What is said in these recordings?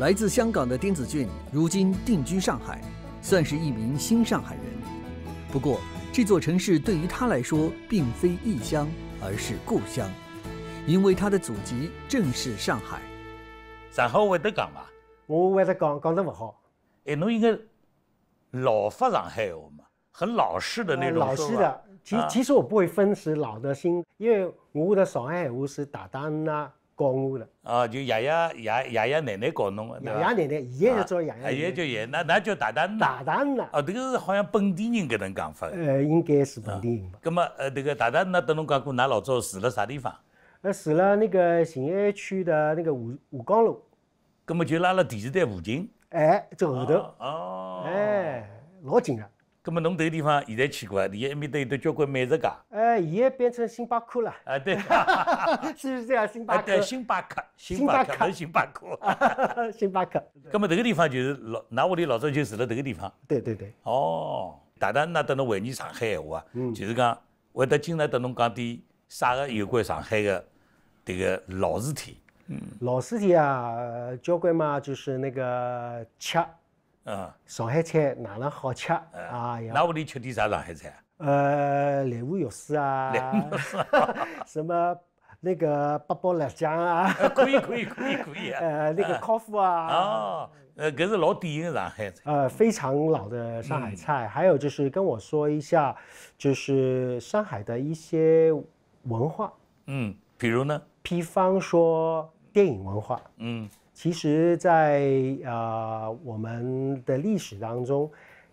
来自香港的丁子俊，如今定居上海，算是一名新上海人。不过，这座城市对于他来说，并非异乡，而是故乡，因为他的祖籍正是上海。上海会得讲嘛？我会得讲，讲得不好。哎，侬应该老发上海话嘛，很老式的那种老式的。其其实我不会分是老的新，因为我的上海话是大大呐教我了。哦，就爷爷爷爷爷奶奶教侬的。爷爷奶奶，现在就叫爷爷。爷爷叫爷，那那叫大大奶。大大奶。哦，这个是好像本地人搿能讲法。呃，应该是本地人吧。那么，呃，这个大大奶，等侬讲过，㑚老早住辣啥地方？呃，住辣那个静安区的那个吴吴江路。葛末就拉辣电视台附近。哎，这后头。哦。哎，老近的。那么侬迭个地方现在去过啊？现在埃面搭有得交关美食噶。哎，现在变成星巴克了。啊，对。是不是这样？星巴克。对，星巴克。星巴克。星巴克。星巴克。那么迭个地方就是老，㑚屋里老早就住了迭个地方。对对对。哦，大大那等侬回忆上海闲话啊，就是讲会得经常等侬讲点啥个有关上海个迭个老事体。嗯。老事体啊，交关嘛，就是那个吃。嗯，上海菜哪能好吃啊？那屋里吃点啥上海菜？呃，来无肉丝啊，什么那个八宝辣酱啊？可以可以可以可以。呃，那个烤麸啊。哦，呃，搿是老典型的上海菜。呃，非常老的上海菜。还有就是跟我说一下，就是上海的一些文化。嗯，比如呢？比方说电影文化。嗯。其实，在呃我们的历史当中，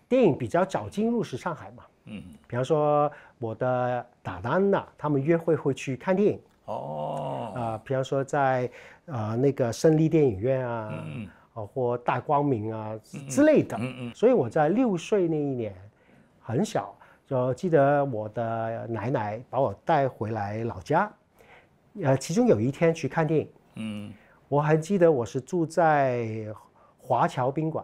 电影比较早进入是上海嘛。嗯。比方说我的打单呐，他们约会会去看电影。哦。啊，比方说在呃那个胜利电影院啊，嗯啊或大光明啊之类的。嗯嗯。所以我在六岁那一年，很小，就记得我的奶奶把我带回来老家，呃，其中有一天去看电影。嗯。我还记得我是住在华侨宾馆，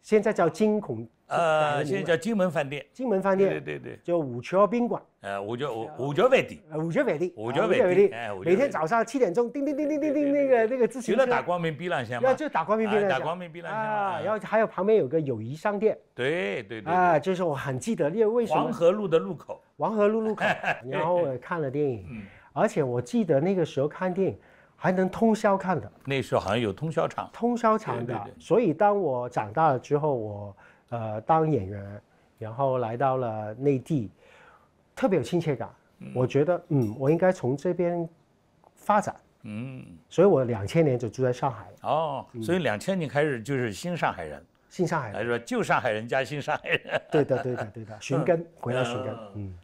现在叫金孔，呃，现在叫金门饭店。金门饭店，对对对，叫五桥宾馆。呃，五桥五五桥饭店。五桥饭店。五桥饭店。哎，每天早上七点钟，叮叮叮叮叮叮，那个那个自行车。就在大光明边上嘛。要就大光明边上。大光明边上啊，然后还有旁边有个友谊商店。对对对。啊，就是我很记得，因为为什么？黄河路的路口。黄河路路口。然后我看了电影，而且我记得那个时候看电影。还能通宵看的，那时候好像有通宵场，通宵场的。所以当我长大了之后，我呃当演员，然后来到了内地，特别有亲切感。我觉得嗯，我应该从这边发展。嗯，所以我两千年就住在上海了。哦，所以两千年开始就是新上海人，新上海人，是吧？旧上海人加新上海人。对的，对的，对的，寻根回来寻根。嗯。